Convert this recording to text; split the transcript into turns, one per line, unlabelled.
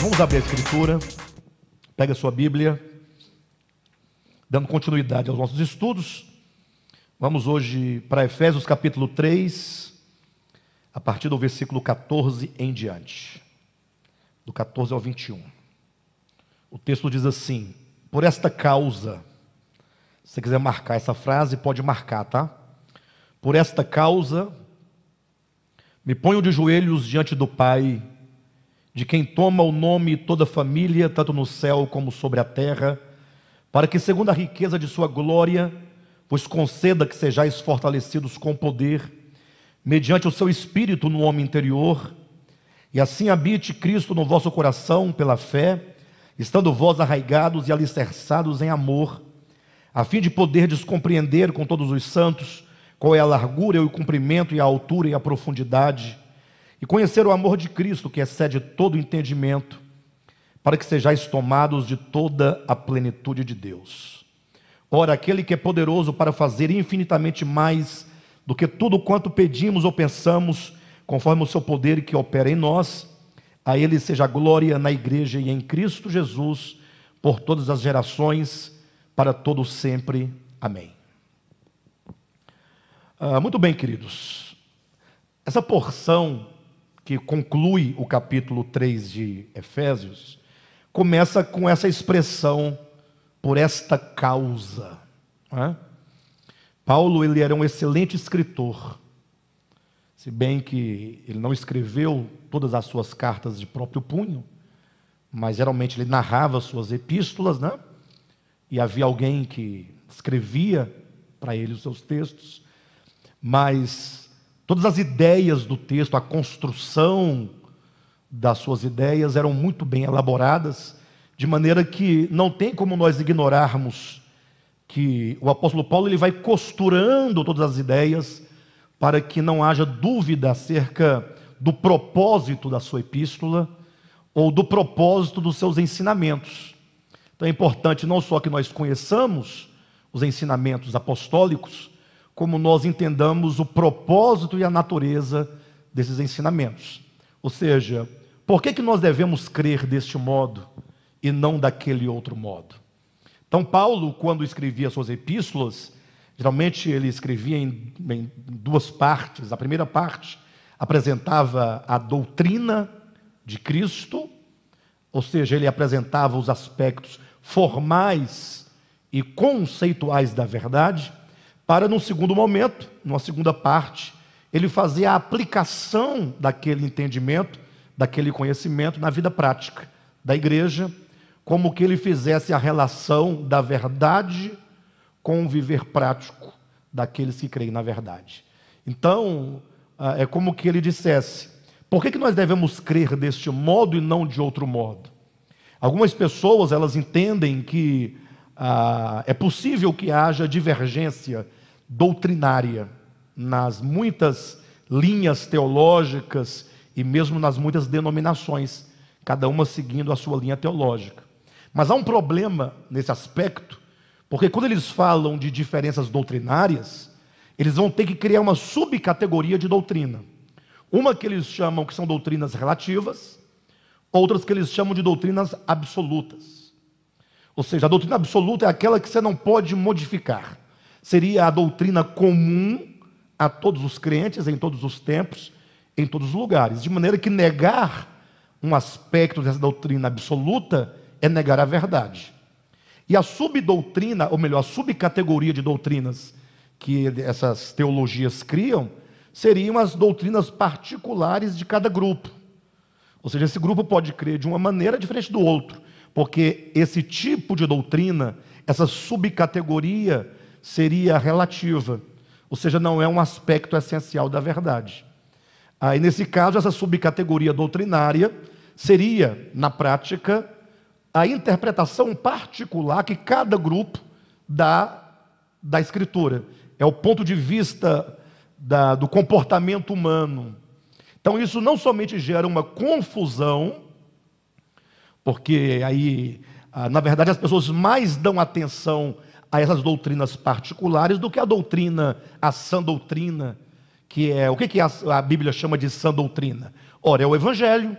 Vamos abrir a escritura. Pega a sua Bíblia. Dando continuidade aos nossos estudos. Vamos hoje para Efésios capítulo 3, a partir do versículo 14 em diante. Do 14 ao 21. O texto diz assim: Por esta causa, se você quiser marcar essa frase, pode marcar, tá? Por esta causa, me ponho de joelhos diante do Pai, de quem toma o nome toda família, tanto no céu como sobre a terra, para que, segundo a riqueza de Sua glória, vos conceda que sejais fortalecidos com poder, mediante o seu espírito no homem interior, e assim habite Cristo no vosso coração pela fé, estando vós arraigados e alicerçados em amor, a fim de poderdes compreender com todos os santos qual é a largura e o comprimento e a altura e a profundidade, e conhecer o amor de Cristo que excede todo entendimento, para que sejais tomados de toda a plenitude de Deus. Ora, aquele que é poderoso para fazer infinitamente mais do que tudo quanto pedimos ou pensamos, conforme o seu poder que opera em nós, a ele seja glória na igreja e em Cristo Jesus, por todas as gerações, para todo sempre. Amém. Ah, muito bem, queridos. Essa porção que conclui o capítulo 3 de Efésios começa com essa expressão por esta causa. É? Paulo ele era um excelente escritor, se bem que ele não escreveu todas as suas cartas de próprio punho, mas geralmente ele narrava suas epístolas, né? E havia alguém que escrevia para ele os seus textos mas todas as ideias do texto, a construção das suas ideias eram muito bem elaboradas, de maneira que não tem como nós ignorarmos que o apóstolo Paulo ele vai costurando todas as ideias para que não haja dúvida acerca do propósito da sua epístola ou do propósito dos seus ensinamentos. Então é importante não só que nós conheçamos os ensinamentos apostólicos, como nós entendamos o propósito e a natureza desses ensinamentos. Ou seja, por que, que nós devemos crer deste modo e não daquele outro modo? Então, Paulo, quando escrevia suas epístolas, geralmente ele escrevia em, em duas partes. A primeira parte apresentava a doutrina de Cristo, ou seja, ele apresentava os aspectos formais e conceituais da verdade para, num segundo momento, numa segunda parte, ele fazer a aplicação daquele entendimento, daquele conhecimento na vida prática da igreja, como que ele fizesse a relação da verdade com o viver prático daqueles que creem na verdade. Então, ah, é como que ele dissesse: por que, que nós devemos crer deste modo e não de outro modo? Algumas pessoas elas entendem que ah, é possível que haja divergência doutrinária nas muitas linhas teológicas e mesmo nas muitas denominações, cada uma seguindo a sua linha teológica. Mas há um problema nesse aspecto, porque quando eles falam de diferenças doutrinárias, eles vão ter que criar uma subcategoria de doutrina. Uma que eles chamam que são doutrinas relativas, outras que eles chamam de doutrinas absolutas. Ou seja, a doutrina absoluta é aquela que você não pode modificar seria a doutrina comum a todos os crentes, em todos os tempos, em todos os lugares. De maneira que negar um aspecto dessa doutrina absoluta é negar a verdade. E a subdoutrina, ou melhor, a subcategoria de doutrinas que essas teologias criam, seriam as doutrinas particulares de cada grupo. Ou seja, esse grupo pode crer de uma maneira diferente do outro, porque esse tipo de doutrina, essa subcategoria, seria relativa, ou seja, não é um aspecto essencial da verdade. Aí, nesse caso, essa subcategoria doutrinária seria, na prática, a interpretação particular que cada grupo dá da Escritura. É o ponto de vista da, do comportamento humano. Então, isso não somente gera uma confusão, porque aí, ah, na verdade, as pessoas mais dão atenção a essas doutrinas particulares do que a doutrina, a sã doutrina, que é o que, que a, a Bíblia chama de sã doutrina? Ora, é o Evangelho,